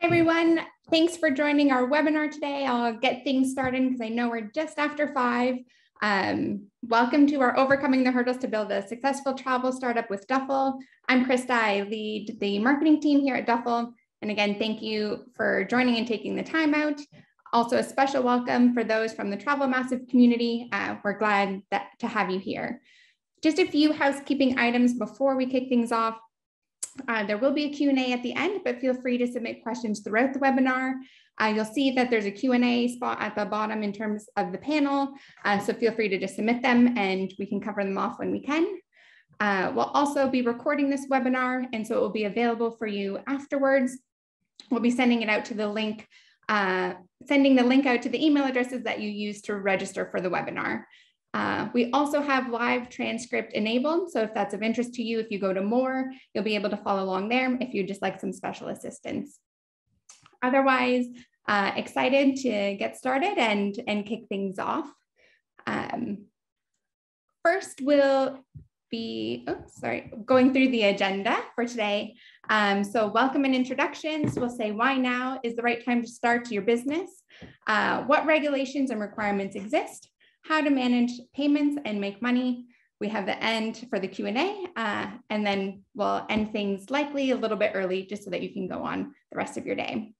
Everyone. Thanks for joining our webinar today. I'll get things started because I know we're just after five. Um, welcome to our Overcoming the Hurdles to Build a Successful Travel Startup with Duffel. I'm Krista. I lead the marketing team here at Duffel. And again, thank you for joining and taking the time out. Also, a special welcome for those from the Travel Massive community. Uh, we're glad that, to have you here. Just a few housekeeping items before we kick things off. Uh, there will be a Q&A at the end, but feel free to submit questions throughout the webinar. Uh, you'll see that there's a Q&A spot at the bottom in terms of the panel, uh, so feel free to just submit them and we can cover them off when we can. Uh, we'll also be recording this webinar, and so it will be available for you afterwards. We'll be sending it out to the link, uh, sending the link out to the email addresses that you use to register for the webinar. Uh, we also have live transcript enabled. So if that's of interest to you, if you go to more, you'll be able to follow along there if you just like some special assistance. Otherwise, uh, excited to get started and, and kick things off. Um, first, we'll be, oh, sorry, going through the agenda for today. Um, so welcome and introductions. We'll say why now is the right time to start your business, uh, what regulations and requirements exist, how to manage payments and make money. We have the end for the Q&A, uh, and then we'll end things likely a little bit early just so that you can go on the rest of your day.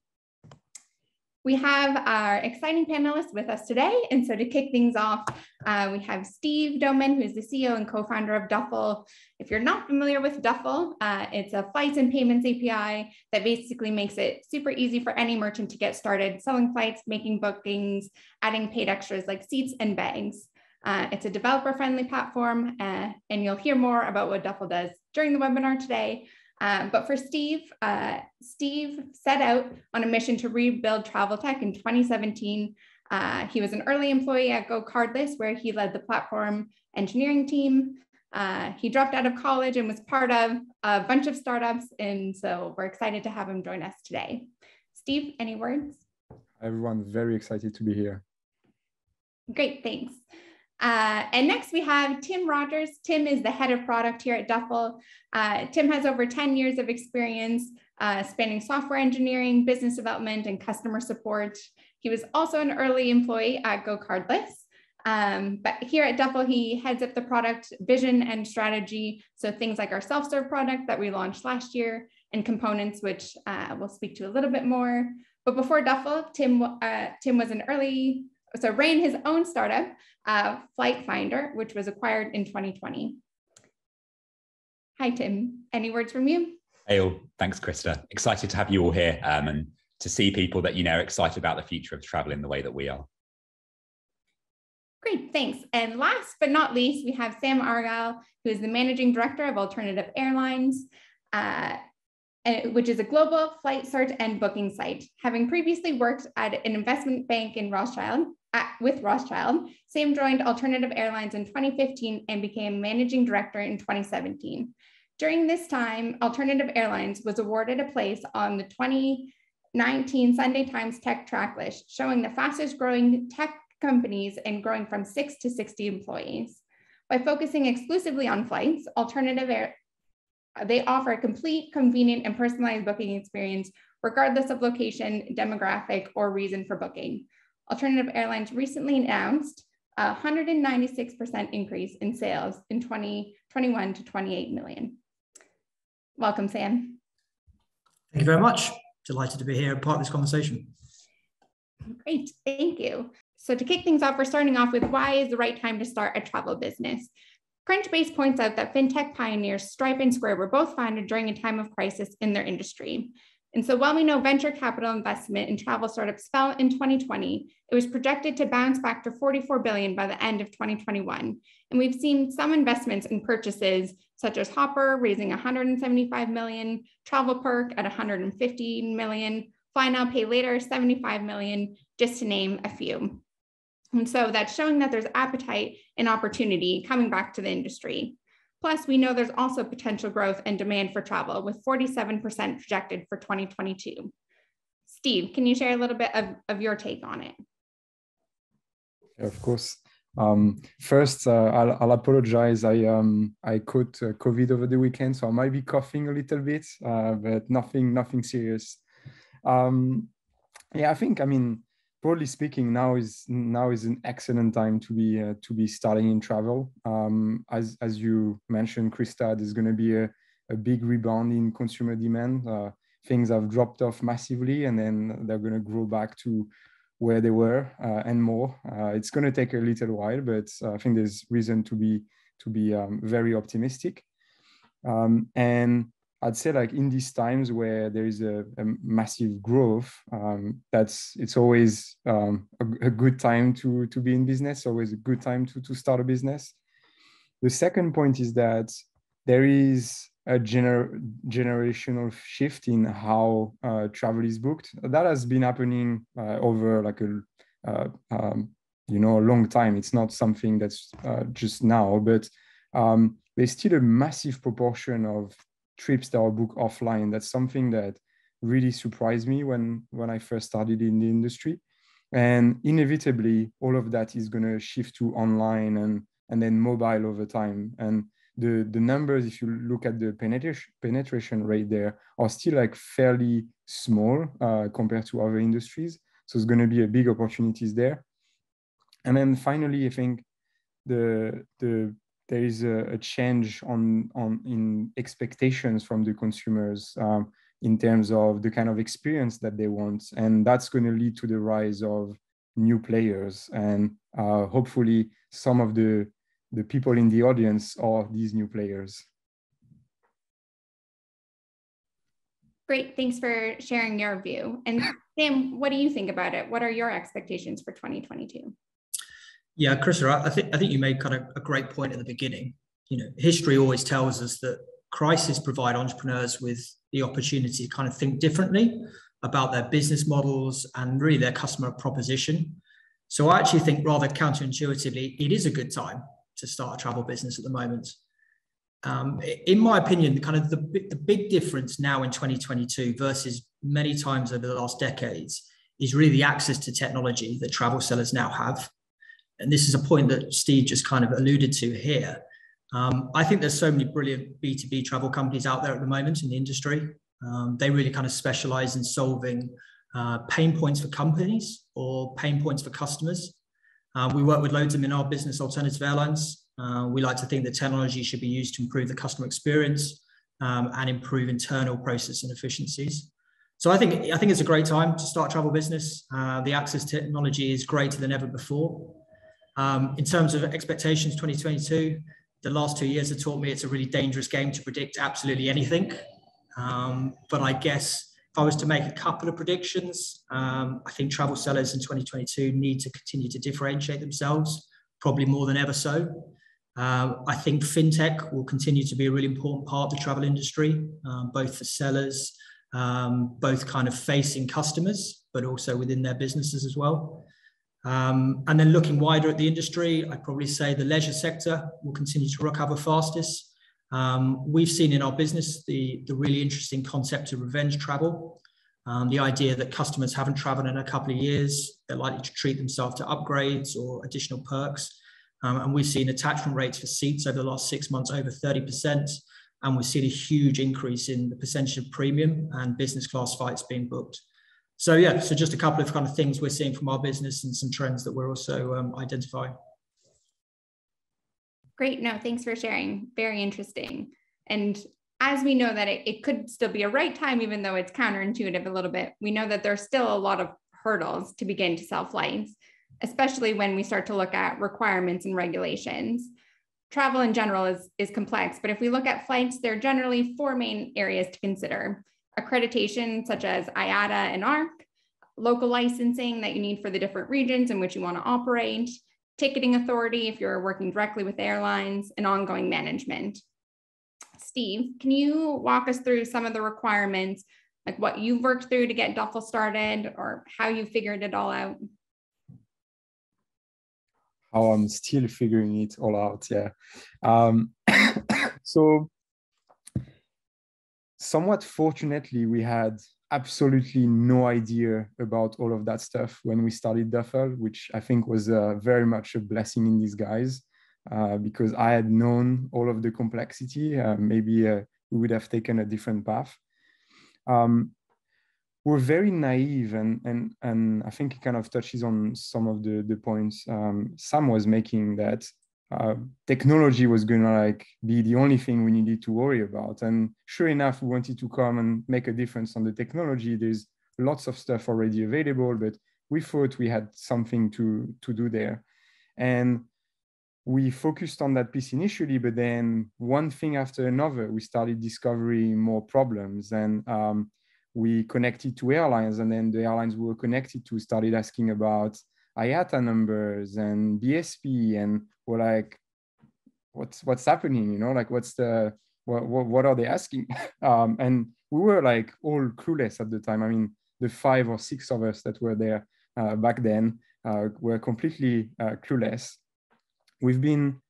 We have our exciting panelists with us today. And so to kick things off, uh, we have Steve Domin, who's the CEO and co-founder of Duffel. If you're not familiar with Duffel, uh, it's a flights and payments API that basically makes it super easy for any merchant to get started selling flights, making bookings, adding paid extras like seats and bags. Uh, it's a developer-friendly platform, uh, and you'll hear more about what Duffel does during the webinar today. Um, but for Steve, uh, Steve set out on a mission to rebuild travel tech in 2017. Uh, he was an early employee at GoCardless, where he led the platform engineering team. Uh, he dropped out of college and was part of a bunch of startups. And so we're excited to have him join us today. Steve, any words? Everyone, very excited to be here. Great, thanks. Uh, and next we have Tim Rogers. Tim is the head of product here at Duffel. Uh, Tim has over 10 years of experience uh, spanning software engineering, business development, and customer support. He was also an early employee at GoCardless. Um, but here at Duffel, he heads up the product vision and strategy. So things like our self-serve product that we launched last year and components, which uh, we'll speak to a little bit more. But before Duffel, Tim, uh, Tim was an early so ran his own startup, uh, Flight Finder, which was acquired in 2020. Hi, Tim. Any words from you? Hey, all. Thanks, Krista. Excited to have you all here um, and to see people that you know are excited about the future of travel in the way that we are. Great, thanks. And last but not least, we have Sam Argyle, who is the managing director of Alternative Airlines. Uh, which is a global flight search and booking site. Having previously worked at an investment bank in Rothschild, at, with Rothschild, Sam joined Alternative Airlines in 2015 and became managing director in 2017. During this time, Alternative Airlines was awarded a place on the 2019 Sunday Times Tech Track list, showing the fastest growing tech companies and growing from six to 60 employees. By focusing exclusively on flights, Alternative Air, they offer a complete, convenient, and personalized booking experience, regardless of location, demographic, or reason for booking. Alternative Airlines recently announced a 196% increase in sales in 2021 to 28 million. Welcome, Sam. Thank you very much. Delighted to be here, and part of this conversation. Great, thank you. So to kick things off, we're starting off with why is the right time to start a travel business? Crunchbase points out that fintech pioneers Stripe and Square were both founded during a time of crisis in their industry. And so while we know venture capital investment in travel startups fell in 2020, it was projected to bounce back to 44 billion by the end of 2021. And we've seen some investments in purchases such as Hopper raising 175 million, TravelPerk at 150 million, Fly Now Pay Later 75 million, just to name a few. And so that's showing that there's appetite and opportunity coming back to the industry. Plus, we know there's also potential growth and demand for travel with 47% projected for 2022. Steve, can you share a little bit of, of your take on it? Yeah, of course. Um, first, uh, I'll, I'll, apologize. I um, I caught uh, COVID over the weekend, so I might be coughing a little bit, uh, but nothing nothing serious. um, yeah, I think I mean broadly speaking, now is now is an excellent time to be uh, to be starting in travel. Um, as as you mentioned, Krista, there's going to be a, a big rebound in consumer demand. Uh, things have dropped off massively, and then they're going to grow back to where they were uh, and more. Uh, it's going to take a little while, but uh, I think there's reason to be to be um, very optimistic. Um, and I'd say like in these times where there is a, a massive growth, um, that's it's always um, a, a, good time to to be in business. Always a good time to to start a business. The second point is that there is a gener- generational shift in how uh, travel is booked. That has been happening uh, over like a uh, um, you know a long time. It's not something that's uh, just now, but um, there's still a massive proportion of trips that are booked offline. That's something that really surprised me when when I first started in the industry. And inevitably, all of that is going to shift to online and and then mobile over time. And the the numbers, if you look at the penetration penetration rate there, are still like fairly small uh, compared to other industries. So it's going to be a big opportunities there. And then finally, I think the the there is a, a, change on, on in expectations from the consumers um, in terms of the kind of experience that they want. And that's going to lead to the rise of new players. And uh, hopefully some of the, the people in the audience are these new players. Great, thanks for sharing your view. And Sam, what do you think about it? What are your expectations for 2022? Yeah, Chris, I think I think you made kind of a great point at the beginning. You know, history always tells us that crises provide entrepreneurs with the opportunity to kind of think differently about their business models and really their customer proposition. So I actually think rather counterintuitively, it is a good time to start a travel business at the moment. Um, in my opinion, kind of the, the big difference now in 2022 versus many times over the last decades is really the access to technology that travel sellers now have and this is a point that Steve just kind of alluded to here. Um, I think there's so many brilliant B2B travel companies out there at the moment in the industry. Um, they really kind of specialize in solving uh, pain points for companies or pain points for customers. Uh, we work with loads of them in our business, Alternative Airlines. Uh, we like to think that technology should be used to improve the customer experience um, and improve internal process and efficiencies. So I think I think it's a great time to start travel business. Uh, the access to technology is greater than ever before. Um, in terms of expectations 2022, the last two years have taught me it's a really dangerous game to predict absolutely anything. Um, but I guess if I was to make a couple of predictions, um, I think travel sellers in 2022 need to continue to differentiate themselves, probably more than ever so. Uh, I think fintech will continue to be a really important part of the travel industry, um, both for sellers, um, both kind of facing customers, but also within their businesses as well. Um, and then looking wider at the industry, I'd probably say the leisure sector will continue to recover fastest. Um, we've seen in our business the, the really interesting concept of revenge travel. Um, the idea that customers haven't traveled in a couple of years, they're likely to treat themselves to upgrades or additional perks. Um, and we've seen attachment rates for seats over the last six months over 30%. And we've seen a huge increase in the percentage of premium and business class flights being booked. So yeah, so just a couple of kind of things we're seeing from our business and some trends that we're also um, identifying. Great. No, thanks for sharing. Very interesting. And as we know that it, it could still be a right time, even though it's counterintuitive a little bit, we know that there's still a lot of hurdles to begin to sell flights, especially when we start to look at requirements and regulations. Travel in general is, is complex, but if we look at flights, there are generally four main areas to consider accreditation such as IATA and ARC, local licensing that you need for the different regions in which you want to operate, ticketing authority if you're working directly with airlines, and ongoing management. Steve, can you walk us through some of the requirements, like what you've worked through to get Duffel started or how you figured it all out? How I'm still figuring it all out, yeah. Um, so somewhat fortunately, we had absolutely no idea about all of that stuff when we started Duffel, which I think was uh, very much a blessing in disguise uh, because I had known all of the complexity. Uh, maybe uh, we would have taken a different path. Um, we're very naive and and and I think it kind of touches on some of the the points um, Sam was making that uh, technology was gonna like be the only thing we needed to worry about. And sure enough, we wanted to come and make a difference on the technology. There's lots of stuff already available, but we thought we had something to to do there, and we focused on that piece initially. But then one thing after another, we started discovering more problems and. Um, we connected to airlines and then the airlines we were connected to started asking about IATA numbers and BSP and we're like, what's what's happening? You know, like what's the what what, what are they asking? um, and we were like all clueless at the time. I mean, the five or six of us that were there uh, back then uh, were completely uh, clueless. We've been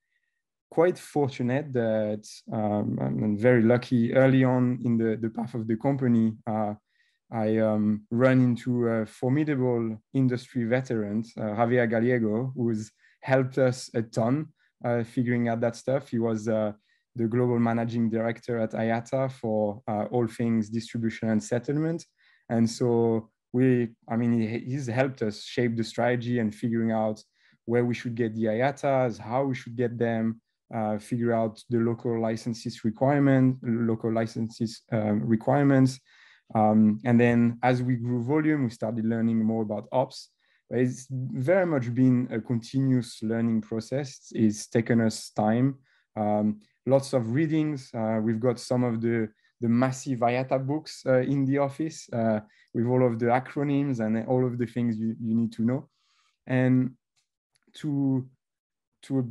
quite fortunate that um, I'm very lucky early on in the, the path of the company. I um, run into a formidable industry veteran, uh, Javier Gallego, who's helped us a ton uh, figuring out that stuff. He was uh, the global managing director at IATA for uh, all things distribution and settlement. And so we, I mean, he, he's helped us shape the strategy and figuring out where we should get the IATAs, how we should get them, uh, figure out the local licenses requirement, local licenses um, requirements. Um, and then as we grew volume, we started learning more about ops. But it's very much been a continuous learning process. It's taken us time, um, lots of readings. Uh, we've got some of the, the massive IATA books uh, in the office uh, with all of the acronyms and all of the things you, you need to know. And to to a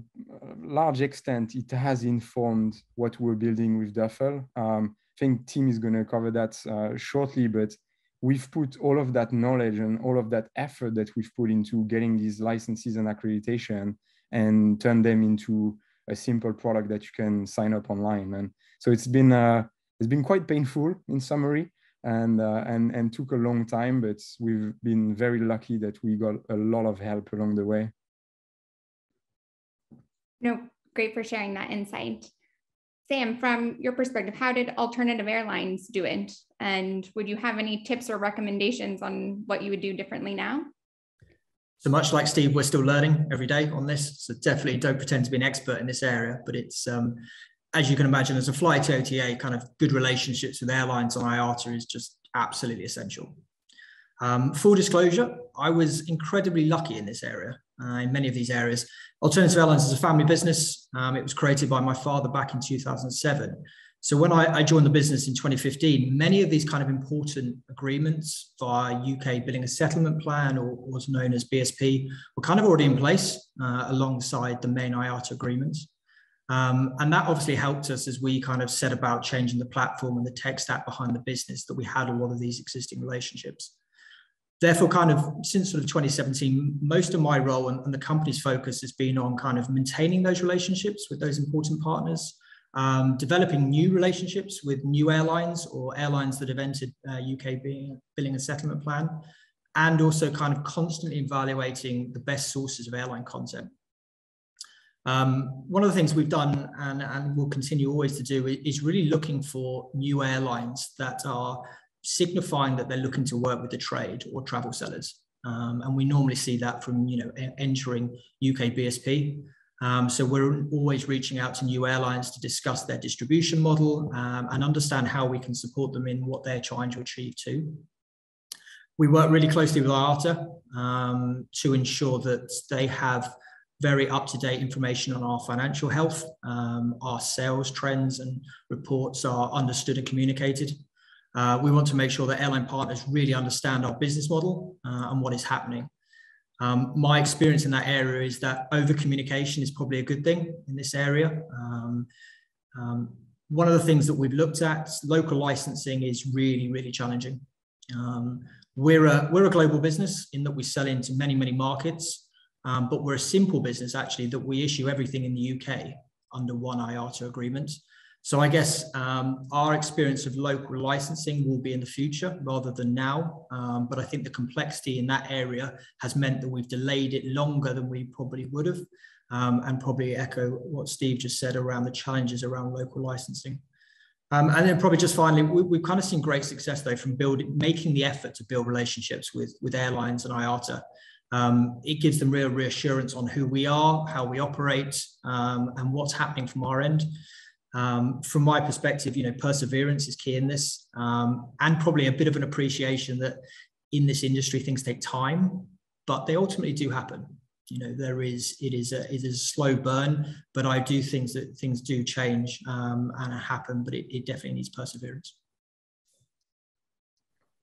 large extent, it has informed what we're building with Duffel. Um, think Tim is going to cover that uh, shortly, but we've put all of that knowledge and all of that effort that we've put into getting these licenses and accreditation and turn them into a simple product that you can sign up online. And so it's been uh, it's been quite painful in summary and uh, and and took a long time, but we've been very lucky that we got a lot of help along the way. No, great for sharing that insight. Sam, from your perspective, how did alternative airlines do it? And would you have any tips or recommendations on what you would do differently now? So much like Steve, we're still learning every day on this. So definitely don't pretend to be an expert in this area, but it's um, as you can imagine, as a fly to OTA, kind of good relationships with airlines on IATA is just absolutely essential. Um, full disclosure, I was incredibly lucky in this area, uh, in many of these areas. Alternative Airlines is a family business. Um, it was created by my father back in 2007. So when I, I, joined the business in 2015, many of these kind of important agreements via UK billing and settlement plan, or what's known as BSP, were kind of already in place uh, alongside the main IATA agreements. Um, and that obviously helped us as we kind of set about changing the platform and the tech stack behind the business that we had a lot of these existing relationships therefore kind of since sort of 2017 most of my role and, and, the company's focus has been on kind of maintaining those relationships with those important partners um, developing new relationships with new airlines or airlines that have entered uh, uk billing and settlement plan and also kind of constantly evaluating the best sources of airline content. Um, one of the things we've done and, and will continue always to do is really looking for new airlines that are signifying that they're looking to work with the trade or travel sellers. Um, and we normally see that from you know entering UK BSP. Um, so we're always reaching out to new airlines to discuss their distribution model um, and understand how we can support them in what they're trying to achieve too. We work really closely with IATA um, to ensure that they have very up-to-date information on our financial health, um, our sales trends and reports are understood and communicated. Uh, we want to make sure that airline partners really understand our business model uh, and what is happening. Um, my experience in that area is that over communication is probably a good thing in this area. Um, um, one of the things that we've looked at, local licensing is really, really challenging. Um, we're, a, we're a global business in that we sell into many, many markets, um, but we're a simple business actually that we issue everything in the UK under one IATA agreement. So I guess um, our experience of local licensing will be in the future rather than now. Um, but I think the complexity in that area has meant that we've delayed it longer than we probably would have. Um, and probably echo what Steve just said around the challenges around local licensing. Um, and then probably just finally, we, have kind of seen great success though from building, making the effort to build relationships with with airlines and IATA. Um, it gives them real reassurance on who we are, how we operate, um, and what's happening from our end. Um, from my perspective, you know, perseverance is key in this, um, and probably a bit of an appreciation that in this industry things take time, but they ultimately do happen. You know there is it is a it is a slow burn but i do think that things do change um, and happen but it, it definitely needs perseverance.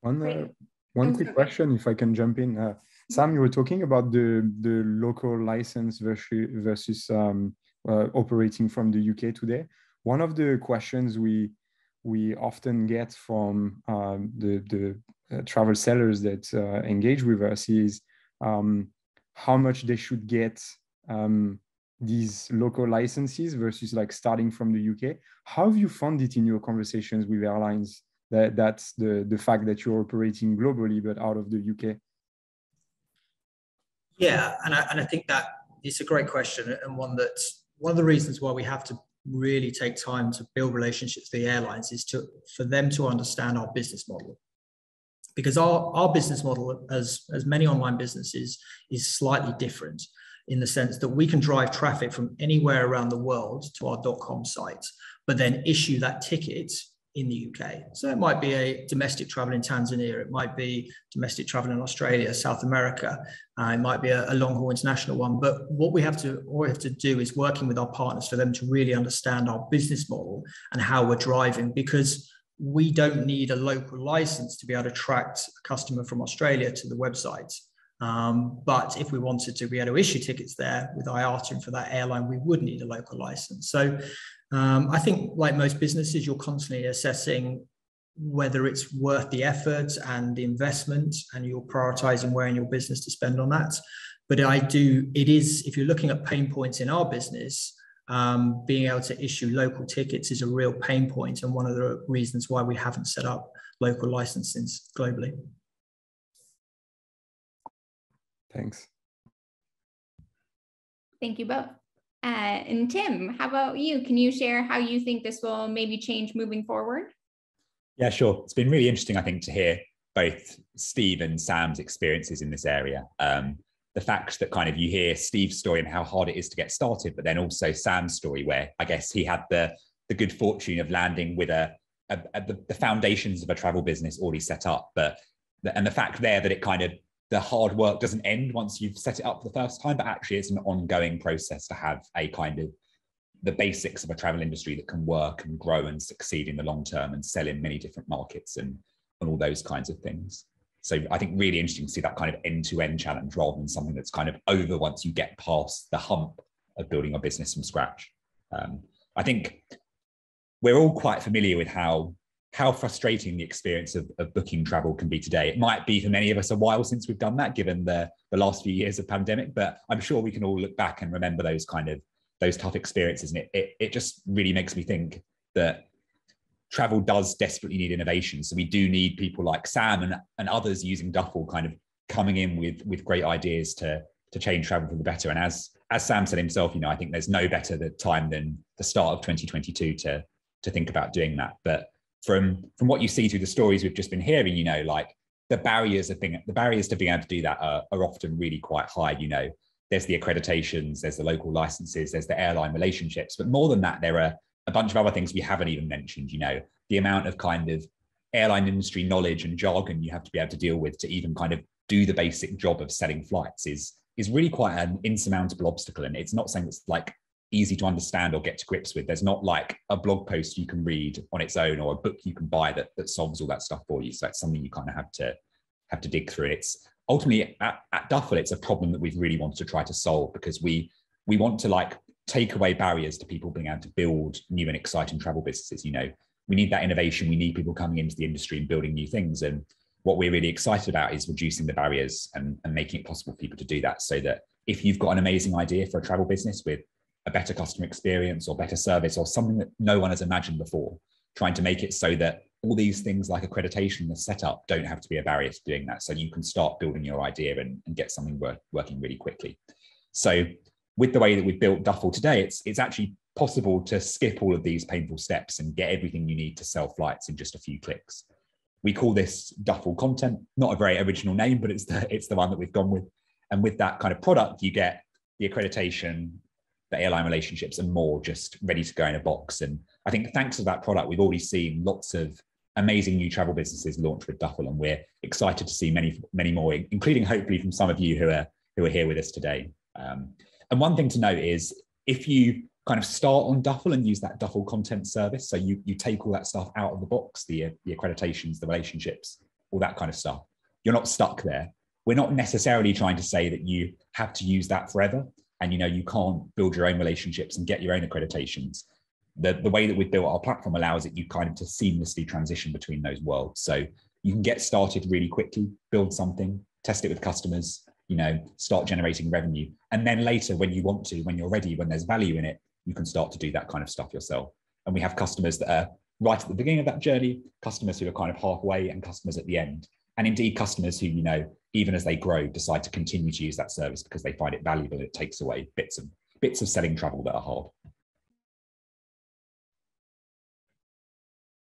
One uh, one quick question if i can jump in. Uh, sam you were talking about the the local license versus versus um, uh, operating from the uk today one of the questions we we often get from um, the the uh, travel sellers that uh, engage with us is um, how much they should get um, these local licenses versus like starting from the UK. How have you found it in your conversations with airlines that that's the, the fact that you're operating globally but out of the UK? Yeah, and I, and I think that it's a great question and one that one of the reasons why we have to really take time to build relationships with the airlines is to for them to understand our business model. Because our, our business model as, as many online businesses is slightly different in the sense that we can drive traffic from anywhere around the world to our .com site, but then issue that ticket in the UK. So it might be a domestic travel in Tanzania, it might be domestic travel in Australia, South America, uh, it might be a, a long haul international one. But what we have to all we have to do is working with our partners for them to really understand our business model and how we're driving because we don't need a local license to be able to attract a customer from Australia to the website. Um, but if we wanted to be able to issue tickets there with IATA and for that airline, we would need a local license. So um, I think, like most businesses, you're constantly assessing whether it's worth the effort and the investment, and you're prioritizing where in your business to spend on that. But I do, it is, if you're looking at pain points in our business, um, being able to issue local tickets is a real pain point and one of the reasons why we haven't set up local licensing globally. Thanks. Thank you both. Uh, and Tim, how about you? Can you share how you think this will maybe change moving forward? Yeah, sure. It's been really interesting, I think, to hear both Steve and Sam's experiences in this area. Um, the fact that kind of you hear Steve's story and how hard it is to get started, but then also Sam's story, where I guess he had the the good fortune of landing with a, a, a the, the, foundations of a travel business already set up, but and the fact there that it kind of the hard work doesn't end once you've set it up for the first time, but actually it's an ongoing process to have a kind of the basics of a travel industry that can work and grow and succeed in the long term and sell in many different markets and, and all those kinds of things. So I think really interesting to see that kind of end-to-end challenge rather than something that's kind of over once you get past the hump of building a business from scratch. Um, I think we're all quite familiar with how how frustrating the experience of, of, booking travel can be today. It might be for many of us a while since we've done that, given the the last few years of pandemic. But I'm sure we can all look back and remember those kind of those tough experiences, and it it, it just really makes me think that travel does desperately need innovation. So we do need people like Sam and, and others using Duffel kind of coming in with with great ideas to to change travel for the better. And as as Sam said himself, you know, I think there's no better the time than the start of 2022 to to think about doing that. But from from what you see through the stories we've just been hearing, you know, like the barriers of being the barriers to being able to do that are, are often really quite high. You know, there's the accreditations, there's the local licenses, there's the airline relationships, but more than that, there are a bunch of other things we haven't even mentioned, you know, the amount of kind of airline industry knowledge and jargon you have to be able to deal with to even kind of do the basic job of selling flights is is really quite an insurmountable obstacle and it's not something that's like easy to understand or get to grips with there's not like a blog post you can read on its own or a book you can buy that that solves all that stuff for you so that's something you kind of have to have to dig through it's ultimately at, at duffel it's a problem that we've really wanted to try to solve because we we want to like take away barriers to people being able to build new and exciting travel businesses. You know, we need that innovation. We need people coming into the industry and building new things. And what we're really excited about is reducing the barriers and, and making it possible for people to do that so that if you've got an amazing idea for a travel business with a better customer experience or better service or something that no one has imagined before, trying to make it so that all these things like accreditation and setup don't have to be a barrier to doing that. So you can start building your idea and, and get something work, working really quickly. So with the way that we've built Duffel today, it's it's actually possible to skip all of these painful steps and get everything you need to sell flights in just a few clicks. We call this Duffel content, not a very original name, but it's the, it's the one that we've gone with. And with that kind of product, you get the accreditation, the airline relationships, and more just ready to go in a box. And I think thanks to that product, we've already seen lots of amazing new travel businesses launch with Duffel, and we're excited to see many, many more, including hopefully from some of you who are who are here with us today. Um, and one thing to note is if you kind of start on Duffel and use that Duffel content service, so you you take all that stuff out of the box, the the accreditations, the relationships, all that kind of stuff. You're not stuck there. We're not necessarily trying to say that you have to use that forever, and you know you can't build your own relationships and get your own accreditations the, the way that we've built our platform allows it you kind of to seamlessly transition between those worlds. So you can get started really quickly, build something, test it with customers, you know, start generating revenue. And then later, when you want to, when you're ready, when there's value in it, you can start to do that kind of stuff yourself. And we have customers that are right at the beginning of that journey, customers who are kind of halfway, and customers at the end. And indeed, customers who, you know, even as they grow, decide to continue to use that service because they find it valuable. and It takes away bits of bits of selling travel that are hard.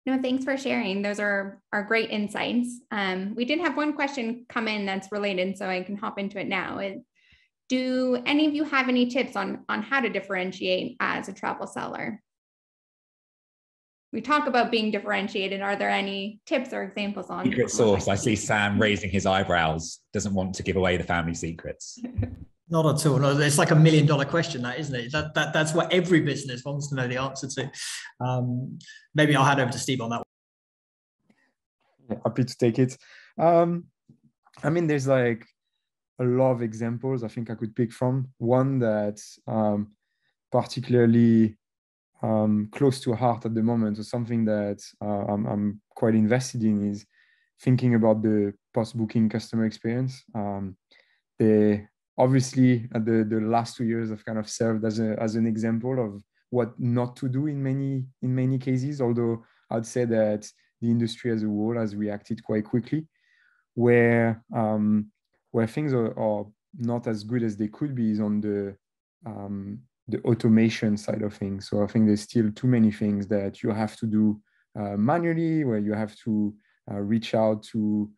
No, thanks for sharing. Those are, are great insights. Um, we did have one question come in that's related, so I can hop into it now. Do any of you have any tips on, on how to differentiate as a travel seller? We talk about being differentiated. Are there any tips or examples on secret sauce? I see Sam raising his eyebrows, doesn't want to give away the family secrets. Not at all. No, it's like a million dollar question, that isn't it? That, that that's what every business wants to know the answer to. Um, maybe I'll hand over to Steve on that. Yeah, happy to take it. Um, I mean, there's like a lot of examples I think I could pick from. One that um, particularly um, close to heart at the moment, or something that uh, I'm, I'm, quite invested in, is thinking about the post-booking customer experience. Um, the obviously the, the last two years have kind of served as, a, as an example of what not to do in many in many cases although i'd say that the industry as a whole has reacted quite quickly where um, where things are, are not as good as they could be is on the um, the automation side of things so i think there's still too many things that you have to do uh, manually where you have to uh, reach out to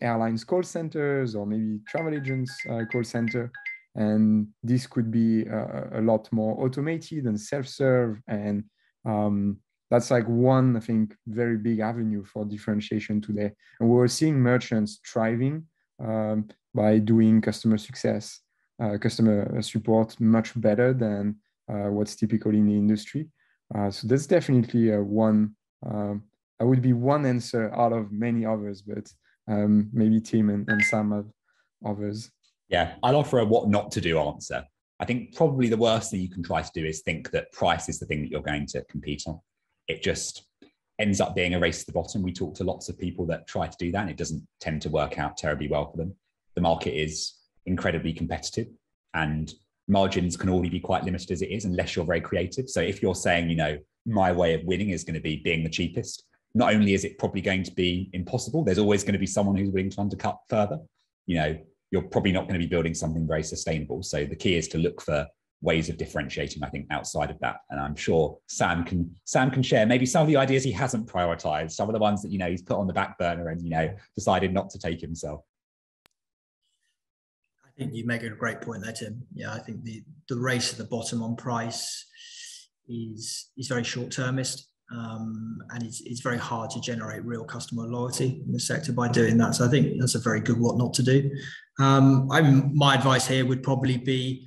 airlines call centers or maybe travel agents uh, call center. And this could be uh, a lot more automated and self-serve. And um, that's like one, I think, very big avenue for differentiation today. And we're seeing merchants thriving um, by doing customer success, uh, customer support much better than uh, what's typical in the industry. Uh, so that's definitely a one, um, I would be one answer out of many others, but um, maybe Tim and, and Sam have others. Yeah, I'll offer a what not to do answer. I think probably the worst thing you can try to do is think that price is the thing that you're going to compete on. It just ends up being a race to the bottom. We talk to lots of people that try to do that, and it doesn't tend to work out terribly well for them. The market is incredibly competitive, and margins can already be quite limited as it is, unless you're very creative. So if you're saying, you know, my way of winning is going to be being the cheapest, not only is it probably going to be impossible, there's always going to be someone who's willing to undercut further. You know, you're probably not going to be building something very sustainable. So the key is to look for ways of differentiating, I think, outside of that. And I'm sure Sam can Sam can share maybe some of the ideas he hasn't prioritized, some of the ones that you know he's put on the back burner and you know decided not to take himself. I think you make a great point there, Tim. Yeah, I think the the race at the bottom on price is is very short termist. Um, and it's, it's very hard to generate real customer loyalty in the sector by doing that. So I think that's a very good what not to do. Um, I'm, my advice here would probably be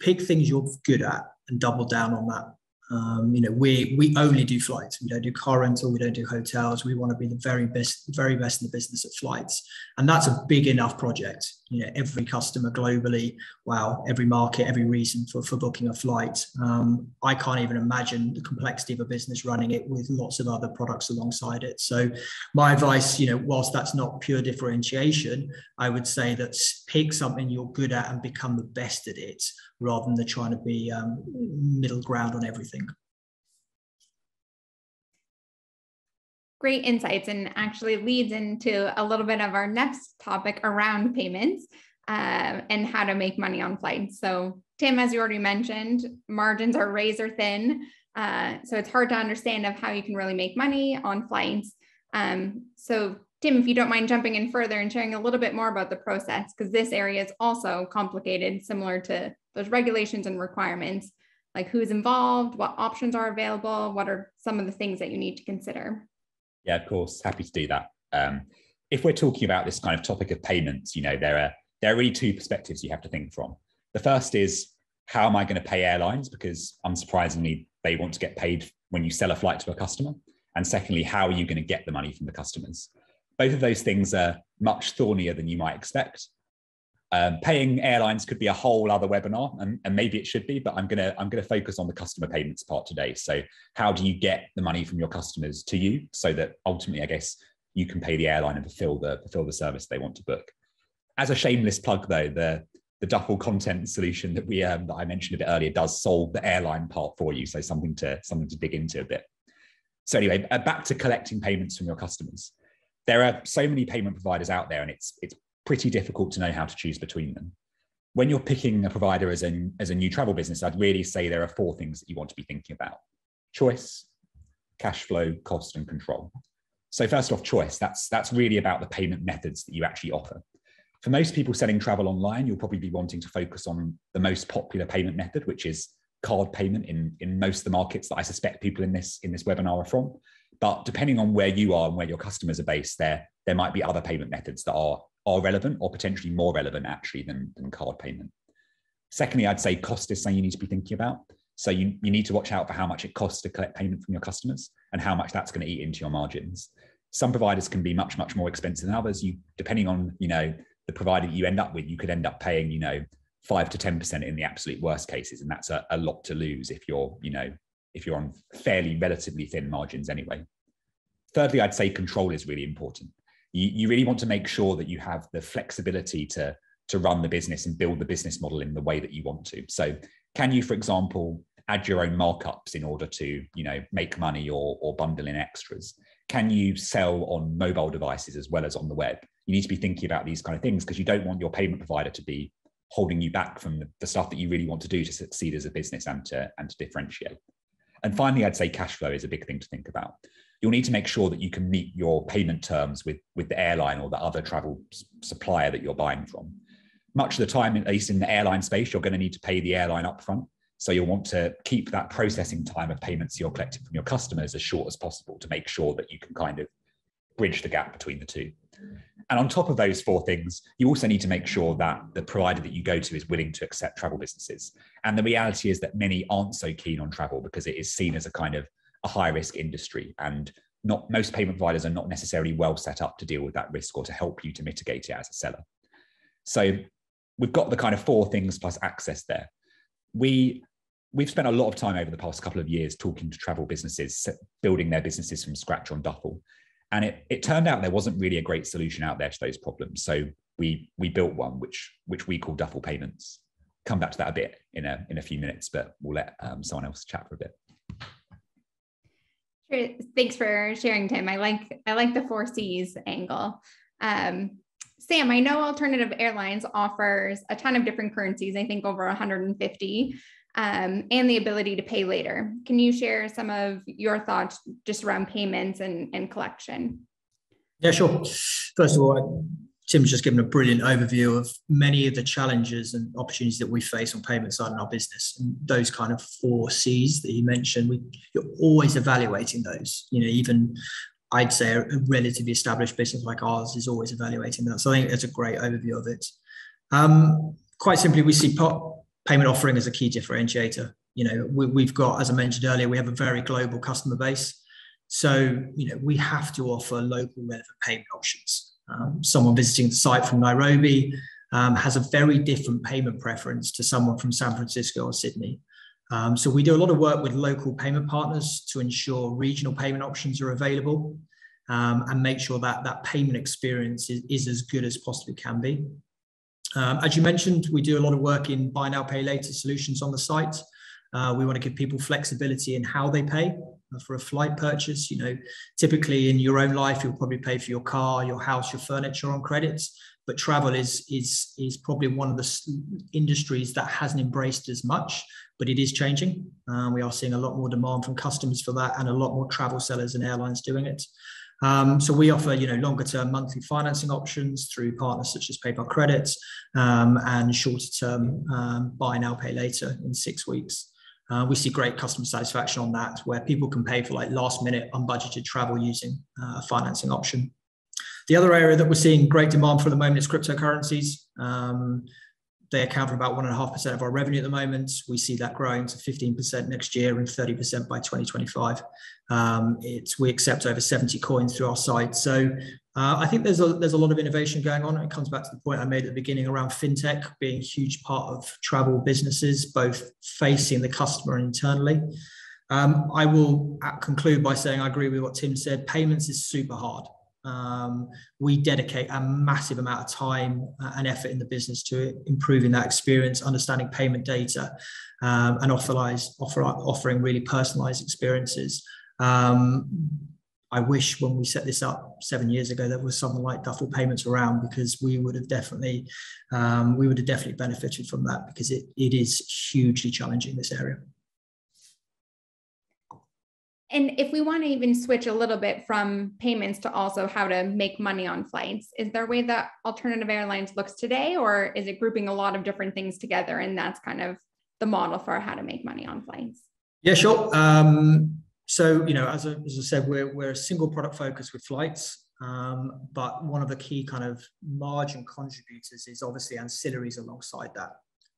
pick things you're good at and double down on that. Um, you know, we we only do flights. We don't do car rental. We don't do hotels. We want to be the very best, very best in the business at flights, and that's a big enough project. You know, every customer globally, wow, every market, every reason for for booking a flight. Um, I can't even imagine the complexity of a business running it with lots of other products alongside it. So, my advice, you know, whilst that's not pure differentiation, I would say that pick something you're good at and become the best at it rather than they're trying to be um, middle ground on everything. Great insights and actually leads into a little bit of our next topic around payments. uh, and how to make money on flights. So, Tim, as you already mentioned, margins are razor thin. Uh, so it's hard to understand of how you can really make money on flights. Um, so Tim, if you don't mind jumping in further and sharing a little bit more about the process, because this area is also complicated, similar to those regulations and requirements, like who's involved, what options are available, what are some of the things that you need to consider? Yeah, of course, happy to do that. Um, if we're talking about this kind of topic of payments, you know, there are there are really two perspectives you have to think from. The first is how am I going to pay airlines? Because unsurprisingly, they want to get paid when you sell a flight to a customer. And secondly, how are you going to get the money from the customers? Both of those things are much thornier than you might expect. Um, paying airlines could be a whole other webinar, and, and maybe it should be, but I'm gonna I'm gonna focus on the customer payments part today. So, how do you get the money from your customers to you, so that ultimately, I guess, you can pay the airline and fulfill the fulfill the service they want to book. As a shameless plug, though, the the Duffel content solution that we um, that I mentioned a bit earlier does solve the airline part for you. So something to something to dig into a bit. So anyway, uh, back to collecting payments from your customers. There are so many payment providers out there, and it's it's pretty difficult to know how to choose between them. When you're picking a provider as a as a new travel business, I'd really say there are four things that you want to be thinking about: choice, cash flow, cost, and control. So first off, choice. That's that's really about the payment methods that you actually offer for most people selling travel online, you'll probably be wanting to focus on the most popular payment method, which is card payment in, in most of the markets that I suspect people in this in this webinar are from. But depending on where you are and where your customers are based, there there might be other payment methods that are are relevant or potentially more relevant actually than, than card payment. Secondly, I'd say cost is something you need to be thinking about. So you, you need to watch out for how much it costs to collect payment from your customers and how much that's going to eat into your margins. Some providers can be much, much more expensive than others. You depending on, you know, the provider you end up with, you could end up paying, you know, five to 10% in the absolute worst cases. And that's a, a lot to lose if you're, you know, if you're on fairly relatively thin margins anyway. Thirdly, I'd say control is really important. You, you really want to make sure that you have the flexibility to, to run the business and build the business model in the way that you want to. So can you, for example, add your own markups in order to, you know, make money or, or bundle in extras? Can you sell on mobile devices as well as on the web? you need to be thinking about these kind of things because you don't want your payment provider to be holding you back from the, the stuff that you really want to do to succeed as a business and to and to differentiate. And finally, I'd say cash flow is a big thing to think about. You'll need to make sure that you can meet your payment terms with, with the airline or the other travel supplier that you're buying from. Much of the time, at least in the airline space, you're going to need to pay the airline upfront. So you'll want to keep that processing time of payments you're collecting from your customers as short as possible to make sure that you can kind of bridge the gap between the two. And on top of those four things, you also need to make sure that the provider that you go to is willing to accept travel businesses. And the reality is that many aren't so keen on travel because it is seen as a kind of a high risk industry. And not most payment providers are not necessarily well set up to deal with that risk or to help you to mitigate it as a seller. So we've got the kind of four things plus access there. We we've spent a lot of time over the past couple of years talking to travel businesses, building their businesses from scratch on Duffel. And it, it turned out there wasn't really a great solution out there to those problems. So we we built one which which we call Duffel Payments. Come back to that a bit in a in a few minutes, but we'll let um, someone else chat for a bit. Thanks for sharing, Tim. I like I like the four C's angle. Um, Sam, I know Alternative Airlines offers a ton of different currencies. I think over 150 um, and the ability to pay later. Can you share some of your thoughts just around payments and, and collection? Yeah, sure. First of all, Tim's just given a brilliant overview of many of the challenges and opportunities that we face on payment side in our business. And those kind of four C's that he mentioned, we, you're always evaluating those. You know, even I'd say a relatively established business like ours is always evaluating that. So I think that's a great overview of it. Um, quite simply, we see payment offering as a key differentiator. You know, we, have got, as I mentioned earlier, we have a very global customer base. So, you know, we have to offer local relevant payment options. Um, someone visiting the site from Nairobi um, has a very different payment preference to someone from San Francisco or Sydney. Um, so we do a lot of work with local payment partners to ensure regional payment options are available um, and make sure that that payment experience is, is as good as possibly can be. Um, as you mentioned, we do a lot of work in buy now, pay later solutions on the site. Uh, we want to give people flexibility in how they pay for a flight purchase. You know, typically in your own life, you'll probably pay for your car, your house, your furniture on credits. but travel is is is probably one of the industries that hasn't embraced as much but it is changing um, we are seeing a lot more demand from customers for that and a lot more travel sellers and airlines doing it um, so we offer, you know, longer term monthly financing options through partners such as PayPal Credits um, and shorter term um, buy now, pay later in six weeks. Uh, we see great customer satisfaction on that, where people can pay for like last minute unbudgeted travel using uh, a financing option. The other area that we're seeing great demand for at the moment is cryptocurrencies. Um, they account for about 1.5% of our revenue at the moment. We see that growing to 15% next year and 30% by 2025. Um, it's, we accept over 70 coins through our site. So uh, I think there's a, there's a lot of innovation going on. It comes back to the point I made at the beginning around fintech being a huge part of travel businesses, both facing the customer internally. Um, I will conclude by saying I agree with what Tim said. Payments is super hard. Um, we dedicate a massive amount of time uh, and effort in the business to improving that experience, understanding payment data, um, and offer, offering really personalized experiences. Um, I wish when we set this up seven years ago, there was something like Duffel Payments around because we would have definitely, um, we would have definitely benefited from that because it, it is hugely challenging this area. And if we want to even switch a little bit from payments to also how to make money on flights, is there a way that alternative airlines looks today, or is it grouping a lot of different things together? And that's kind of the model for how to make money on flights. Yeah, sure. Um, so, you know, as I, as I said, we're, we're a single product focus with flights. Um, but one of the key kind of margin contributors is obviously ancillaries alongside that.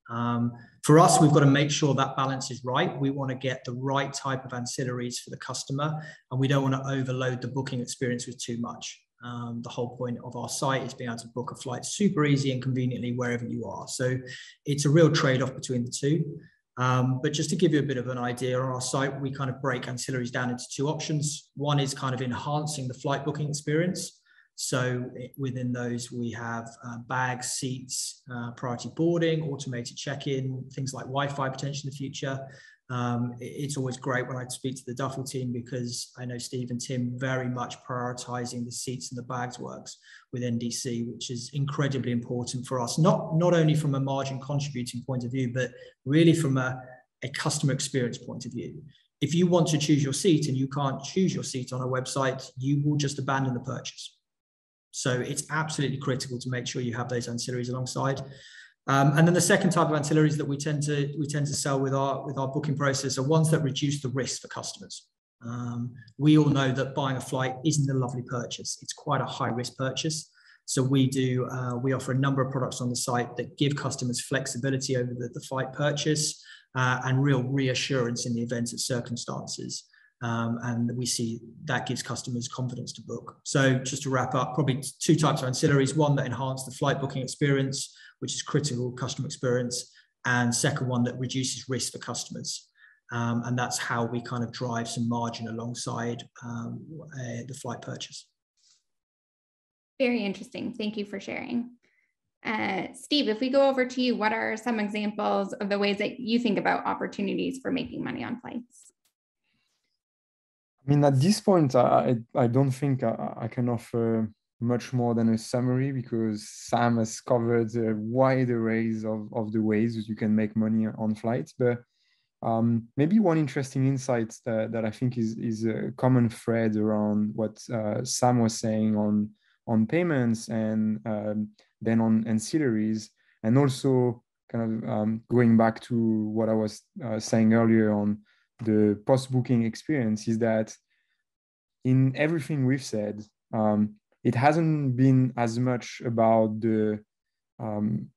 Um, for us, we've got to make sure that balance is right. We want to get the right type of ancillaries for the customer, and we don't want to overload the booking experience with too much. Um, the whole point of our site is being able to book a flight super easy and conveniently wherever you are. So it's a real trade off between the two. Um, but just to give you a bit of an idea on our site, we kind of break ancillaries down into two options. One is kind of enhancing the flight booking experience. So within those, we have uh, bags, seats, uh, priority boarding, automated check-in, things like Wi-Fi potentially in the future. Um, it's always great when I speak to the Duffel team because I know Steve and Tim very much prioritizing the seats and the bags works with NDC, which is incredibly important for us, not, not only from a margin contributing point of view, but really from a, a customer experience point of view. If you want to choose your seat and you can't choose your seat on a website, you will just abandon the purchase. So it's absolutely critical to make sure you have those ancillaries alongside. Um, and then the second type of ancillaries that we tend to we tend to sell with our with our booking process are ones that reduce the risk for customers. Um, we all know that buying a flight isn't a lovely purchase; it's quite a high risk purchase. So we do uh, we offer a number of products on the site that give customers flexibility over the, the flight purchase uh, and real reassurance in the event of circumstances. Um, and we see that gives customers confidence to book. So just to wrap up, probably two types of ancillaries, one that enhance the flight booking experience, which is critical customer experience, and second one that reduces risk for customers. Um, and that's how we kind of drive some margin alongside um, uh, the flight purchase. Very interesting. Thank you for sharing. Uh, Steve, if we go over to you, what are some examples of the ways that you think about opportunities for making money on flights? I mean, at this point, I, I don't think I, I can offer much more than a summary because Sam has covered a wide array of, of the ways you can make money on flights. But um, maybe one interesting insight that, that I think is, is a common thread around what uh, Sam was saying on, on payments and um, then on ancillaries, and also kind of um, going back to what I was uh, saying earlier on the post-booking experience is that in everything we've said, um, it hasn't been as much about the um,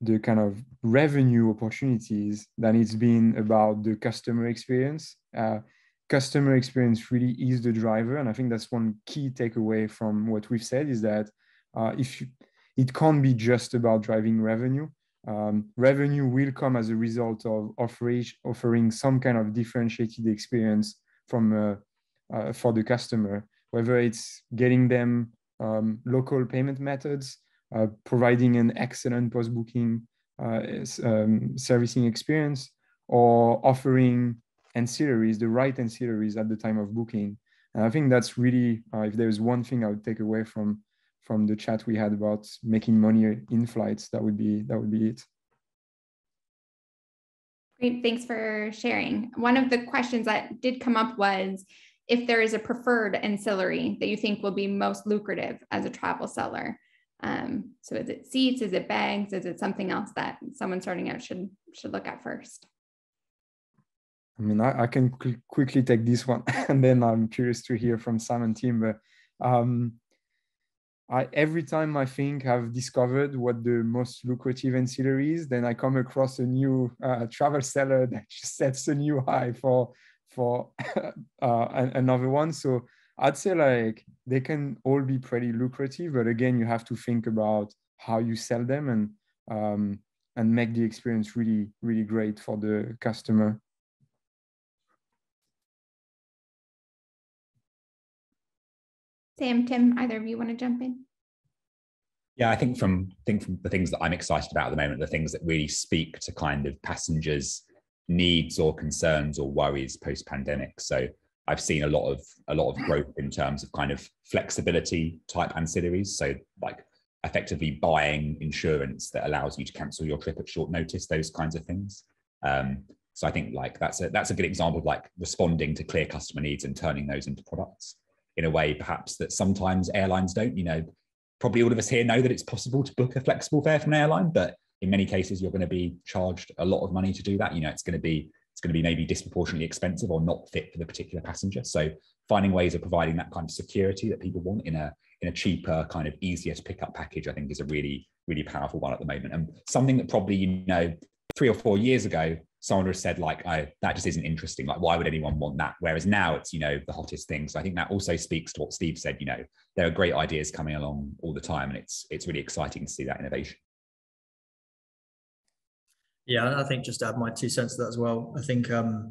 the kind of revenue opportunities than it's been about the customer experience. Uh, customer experience really is the driver, and I think that's one key takeaway from what we've said is that uh, if you, it can't be just about driving revenue. Um, revenue will come as a result of offering, offering some kind of differentiated experience from a, uh, for the customer, whether it's getting them um, local payment methods, uh, providing an excellent post-booking uh, um, servicing experience, or offering ancillaries, the right ancillaries at the time of booking. And I think that's really, uh, if there's one thing I would take away from from the chat we had about making money in flights, that would be that would be it. Great, thanks for sharing. One of the questions that did come up was if there is a preferred ancillary that you think will be most lucrative as a travel seller. Um, so is it seats, is it bags, is it something else that someone starting out should should look at first? I mean, I, I can quickly take this one, and then I'm curious to hear from Sam and Tim. But um, I, every time I think I've discovered what the most lucrative ancillary is, then I come across a new uh, travel seller that sets a new high for for uh, another one. So I'd say like they can all be pretty lucrative, but again, you have to think about how you sell them and um, and make the experience really really great for the customer. Sam, Tim, either of you want to jump in? Yeah, I think from think from the things that I'm excited about at the moment, the things that really speak to kind of passengers' needs or concerns or worries post pandemic. So I've seen a lot of a lot of growth in terms of kind of flexibility type ancillaries. So like effectively buying insurance that allows you to cancel your trip at short notice, those kinds of things. Um, so I think like that's a that's a good example of like responding to clear customer needs and turning those into products in a way perhaps that sometimes airlines don't. You know, probably all of us here know that it's possible to book a flexible fare from an airline, but in many cases you're going to be charged a lot of money to do that. You know, it's going to be it's going to be maybe disproportionately expensive or not fit for the particular passenger. So finding ways of providing that kind of security that people want in a in a cheaper kind of easier to pick up package, I think is a really really powerful one at the moment, and something that probably you know three or four years ago someone would have said like oh that just isn't interesting. Like why would anyone want that? Whereas now it's you know the hottest thing. So i think that also speaks to what steve said you know there are great ideas coming along all the time and it's it's really exciting to see that innovation yeah i think just to add my two cents to that as well i think um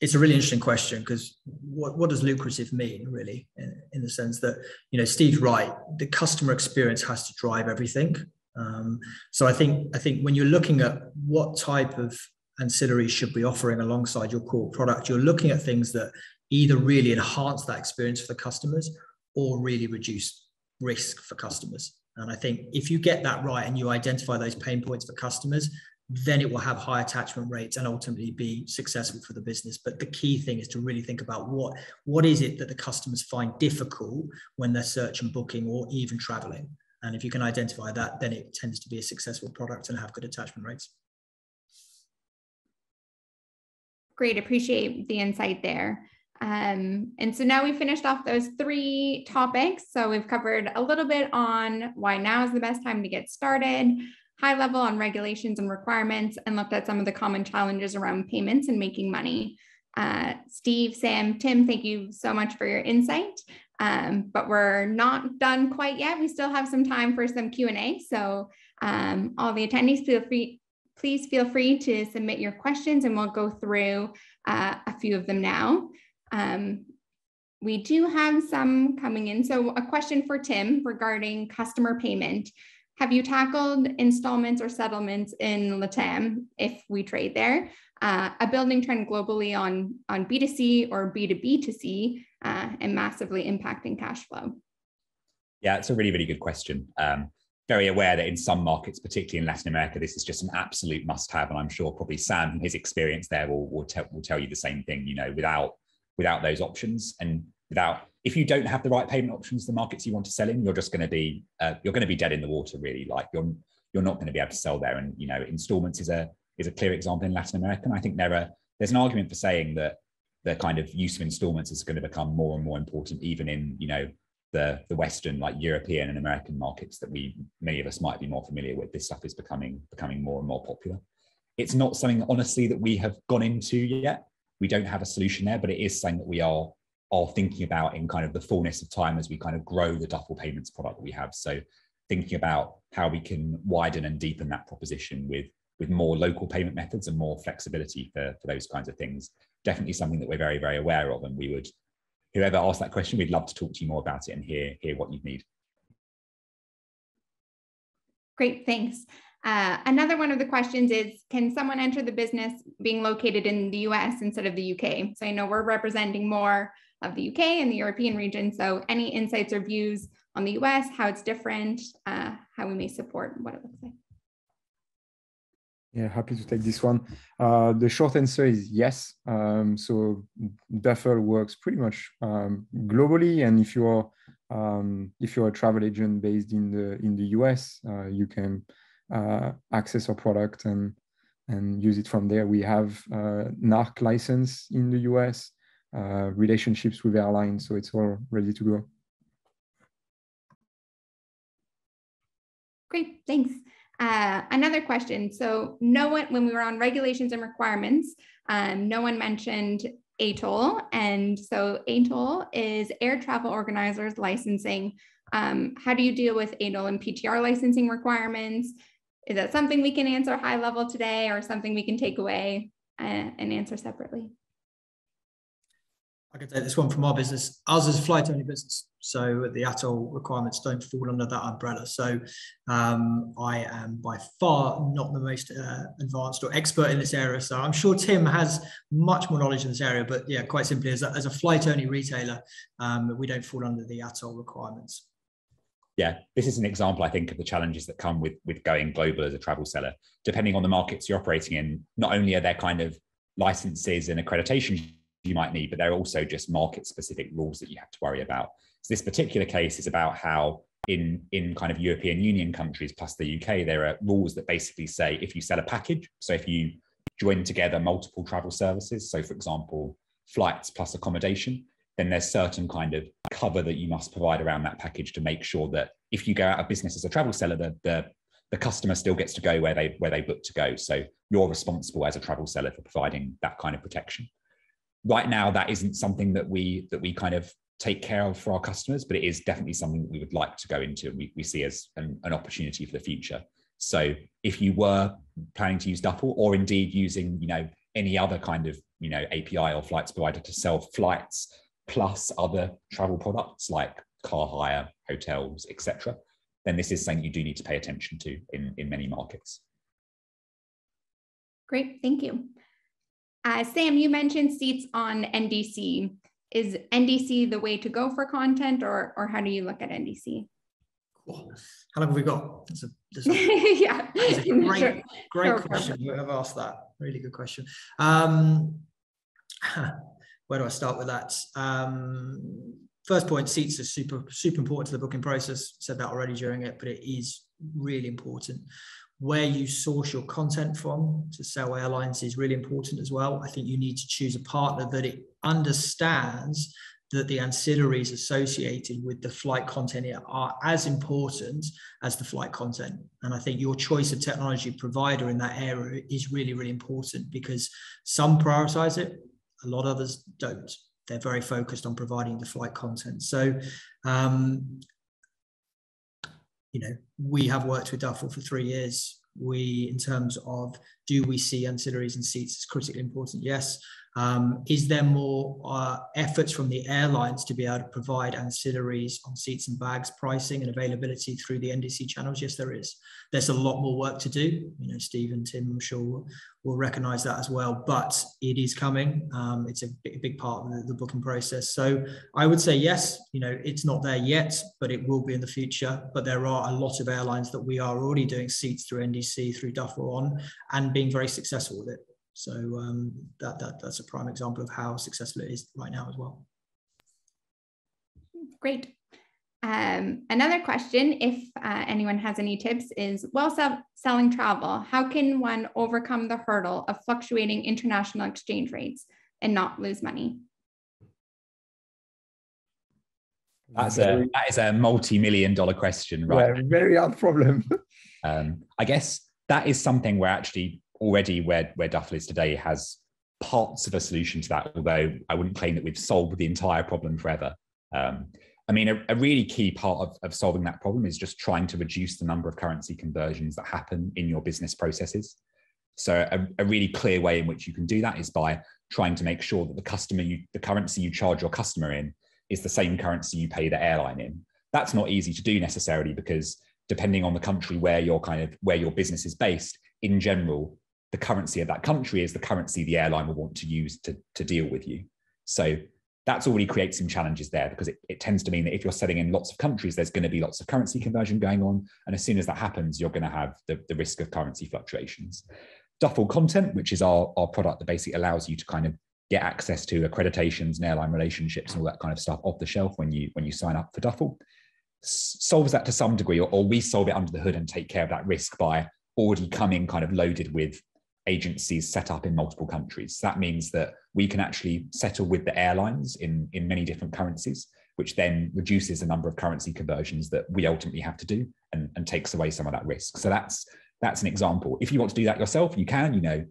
it's a really interesting question because what, what does lucrative mean really in, in the sense that you know steve's right the customer experience has to drive everything um, so I think I think when you're looking at what type of ancillaries should be offering alongside your core product, you're looking at things that either really enhance that experience for the customers or really reduce risk for customers. And I think if you get that right and you identify those pain points for customers, then it will have high attachment rates and ultimately be successful for the business. But the key thing is to really think about what what is it that the customers find difficult when they're searching, booking, or even traveling. And if you can identify that, then it tends to be a successful product and have good attachment rates. Great, appreciate the insight there. Um, and so now we finished off those three topics. So we've covered a little bit on why now is the best time to get started, high level on regulations and requirements, and looked at some of the common challenges around payments and making money. Uh, Steve, Sam, Tim, thank you so much for your insight. Um, but we're not done quite yet. We still have some time for some Q&A. So um, all the attendees, feel free, please feel free to submit your questions and we'll go through uh, a few of them now. Um, we do have some coming in. So a question for Tim regarding customer payment. Have you tackled installments or settlements in LATAM if we trade there? Uh, a building trend globally on, on B2C or B2B2C uh, and massively impacting cash flow? Yeah, it's a really, really good question. Um, very aware that in some markets, particularly in Latin America, this is just an absolute must-have, and I'm sure probably Sam, from his experience there, will will, tell will tell you the same thing. You know, without without those options and without if you don't have the right payment options, the markets you want to sell in, you're just going to be uh, you're going to be dead in the water. Really, like you're you're not going to be able to sell there. And you know, installments is a is a clear example in Latin America. And I think there are there's an argument for saying that the kind of use of installments is going to become more and more important, even in you know the the Western like European and American markets that we many of us might be more familiar with. This stuff is becoming becoming more and more popular. It's not something honestly that we have gone into yet. We don't have a solution there, but it is something that we are are thinking about in kind of the fullness of time as we kind of grow the duffel payments product that we have. So thinking about how we can widen and deepen that proposition with with more local payment methods and more flexibility for, for those kinds of things. Definitely something that we're very, very aware of. And we would whoever asked that question, we'd love to talk to you more about it and hear, hear what you need. Great, thanks. Uh, another one of the questions is, can someone enter the business being located in the US instead of the UK? So I know we're representing more of the UK and the European region. So any insights or views on the US, how it's different, uh, how we may support, what it looks like. Yeah, happy to take this one. Uh, the short answer is yes. Um, so Duffel works pretty much um, globally, and if you're um, if you're a travel agent based in the in the US, uh, you can uh, access our product and and use it from there. We have uh, an ARC license in the US, uh, relationships with airlines, so it's all ready to go. Great, thanks. Uh, another question. So no one, when we were on regulations and requirements, um, no one mentioned ATOL. And so ATOL is air travel organizers licensing. Um, how do you deal with ATOL and PTR licensing requirements? Is that something we can answer high level today or something we can take away uh, and answer separately? I can take this one from our business. Ours is flight only business. So the ATOL requirements don't fall under that umbrella. So um, I am by far not the most uh, advanced or expert in this area. So I'm sure Tim has much more knowledge in this area. But yeah, quite simply, as a, as a flight only retailer, um, we don't fall under the ATOL requirements. Yeah, this is an example, I think, of the challenges that come with with going global as a travel seller. Depending on the markets you're operating in, not only are there kind of licenses and accreditations you might need, but there are also just market specific rules that you have to worry about. So this particular case is about how in in kind of European Union countries plus the UK, there are rules that basically say if you sell a package, so if you join together multiple travel services, so for example, flights plus accommodation, then there's certain kind of cover that you must provide around that package to make sure that if you go out of business as a travel seller, the, the the customer still gets to go where they where they book to go. So you're responsible as a travel seller for providing that kind of protection right now that isn't something that we that we kind of take care of for our customers but it is definitely something that we would like to go into and we, we see as an, an opportunity for the future. So if you were planning to use duffel or indeed using you know any other kind of you know api or flights provider to sell flights plus other travel products like car hire hotels etc then this is something you do need to pay attention to in in many markets. Great. Thank you uh, Sam, you mentioned seats on NDC. Is NDC the way to go for content, or or how do you look at NDC? Cool. How long have we got? That's a, that's a, yeah, that's a great, sure. great sure. question. You have asked that. Really good question. Um, where do I start with that? Um, first point, seats are super, super important to the booking process. Said that already during it, but it is really important where you source your content from to sell airlines is really important as well. I think you need to choose a partner that it understands that the ancillaries associated with the flight content are as important as the flight content. And I think your choice of technology provider in that area is really, really important because some prioritize it, a lot of others don't. They're very focused on providing the flight content. So, um, you know, we have worked with Duffel for three years. We, in terms of do we see ancillaries and seats as critically important? Yes. Um, is there more uh, efforts from the airlines to be able to provide ancillaries on seats and bags pricing and availability through the NDC channels? Yes, there is. There's a lot more work to do. You know, Steve and Tim, I'm sure, will, will recognize that as well, but it is coming. Um, it's a big, big part of the, the, booking process. So I would say yes, you know, it's not there yet, but it will be in the future. But there are a lot of airlines that we are already doing seats through NDC, through Duffel on, and being very successful with it. So um, that, that that's a prime example of how successful it is right now as well. Great. Um, another question, if uh, anyone has any tips, is while sell selling travel, how can one overcome the hurdle of fluctuating international exchange rates and not lose money? That's a that is a multi-million dollar question, right? Yeah, very hard problem. um, I guess that is something where actually already where, where Duffel is today has parts of a solution to that, although I wouldn't claim that we've solved the entire problem forever. Um, I mean, a, a, really key part of, of solving that problem is just trying to reduce the number of currency conversions that happen in your business processes. So a, a, really clear way in which you can do that is by trying to make sure that the customer, you, the currency you charge your customer in, is the same currency you pay the airline in. That's not easy to do necessarily because depending on the country where your kind of where your business is based, in general, the currency of that country is the currency the airline will want to use to, to deal with you. So that's already creates some challenges there because it, it tends to mean that if you're selling in lots of countries, there's going to be lots of currency conversion going on. And as soon as that happens, you're going to have the, the risk of currency fluctuations. Duffel Content, which is our, our product that basically allows you to kind of get access to accreditations and airline relationships and all that kind of stuff off the shelf when you when you sign up for Duffel, solves that to some degree, or, or we solve it under the hood and take care of that risk by already coming kind of loaded with agencies set up in multiple countries. That means that we can actually settle with the airlines in, in many different currencies, which then reduces the number of currency conversions that we ultimately have to do and, and takes away some of that risk. So that's that's an example. If you want to do that yourself, you can, you know,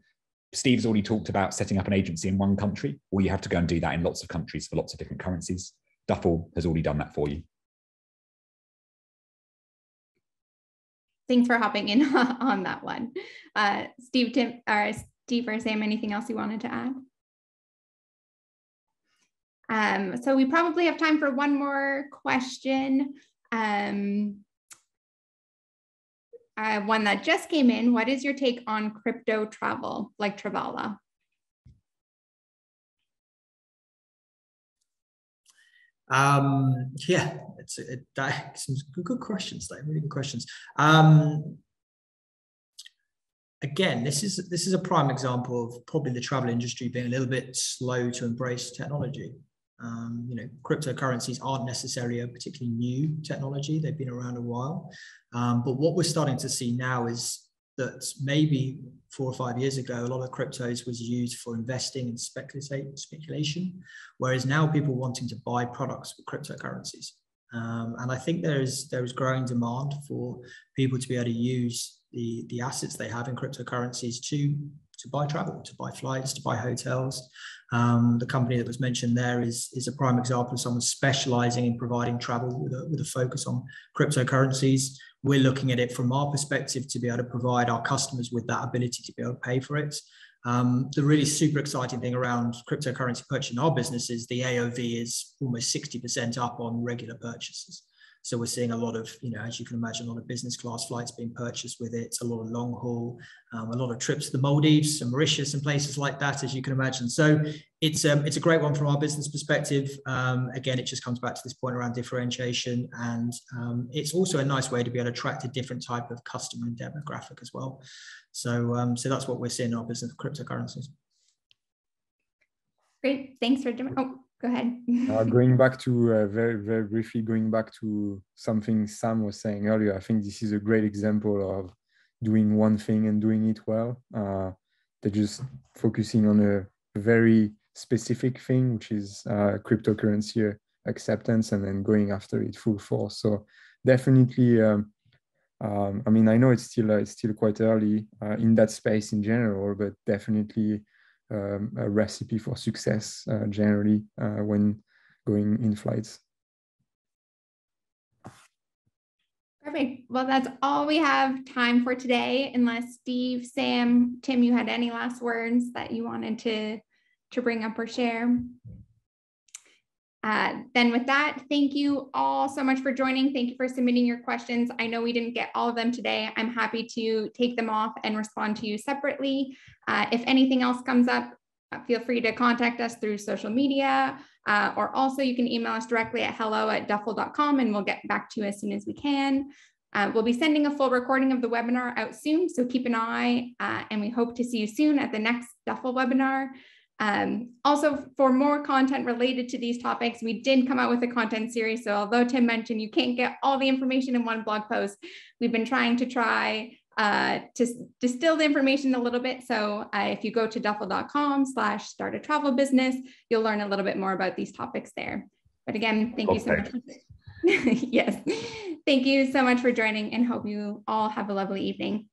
Steve's already talked about setting up an agency in one country, or you have to go and do that in lots of countries for lots of different currencies. Duffel has already done that for you. thanks for hopping in on that one. Uh, Steve, Tim, or Steve or Sam, anything else you wanted to add? Um, so we probably have time for one more question. Um, uh, one that just came in. What is your take on crypto travel, like Travala? Um, yeah, it's it, that, some good, good questions. Like really good questions. Um, again, this is this is a prime example of probably the travel industry being a little bit slow to embrace technology. Um, you know, cryptocurrencies aren't necessarily a particularly new technology; they've been around a while. Um, but what we're starting to see now is that maybe four or five years ago, a lot of cryptos was used for investing and speculation, whereas now people wanting to buy products with cryptocurrencies. Um, and I think there is there is growing demand for people to be able to use the, the assets they have in cryptocurrencies to to buy travel, to buy flights, to buy hotels. Um, the company that was mentioned there is, is a prime example of someone specializing in providing travel with a, with a focus on cryptocurrencies we're looking at it from our perspective to be able to provide our customers with that ability to be able to pay for it. Um, the really super exciting thing around cryptocurrency purchase in our business is the AOV is almost 60% up on regular purchases. So we're seeing a lot of, you know, as you can imagine, a lot of business class flights being purchased with it, a lot of long haul, um, a lot of trips to the Maldives and Mauritius and places like that, as you can imagine. So it's um, it's a great one from our business perspective. Um, again, it just comes back to this point around differentiation, and um, it's also a nice way to be able to attract a different type of customer and demographic as well. So um, so that's what we're seeing in our business cryptocurrencies. Great, thanks for doing. Oh, go ahead. uh, going back to uh, very, very briefly, going back to something Sam was saying earlier, I think this is a great example of doing one thing and doing it well. Uh, they're just focusing on a very specific thing, which is uh, cryptocurrency acceptance, and then going after it full force. So definitely. Um, um, I mean, I know it's still uh, it's still quite early uh, in that space in general, but definitely um, a recipe for success uh, generally uh, when going in flights. Perfect. Well, that's all we have time for today, unless Steve, Sam, Tim, you had any last words that you wanted to, to bring up or share. Uh, then with that, thank you all so much for joining. Thank you for submitting your questions. I know we didn't get all of them today. I'm happy to take them off and respond to you separately. Uh, if anything else comes up, uh, feel free to contact us through social media, uh, or also you can email us directly at hello at duffel.com and we'll get back to you as soon as we can. Uh, we'll be sending a full recording of the webinar out soon, so keep an eye uh, and we hope to see you soon at the next Duffel webinar. Um, also, for more content related to these topics, we did come out with a content series. So although Tim mentioned you can't get all the information in one blog post, we've been trying to try uh, to distill the information a little bit. So uh, if you go to duffel.com slash start a travel business, you'll learn a little bit more about these topics there. But again, thank okay. you so much. yes. Thank you so much for joining and hope you all have a lovely evening.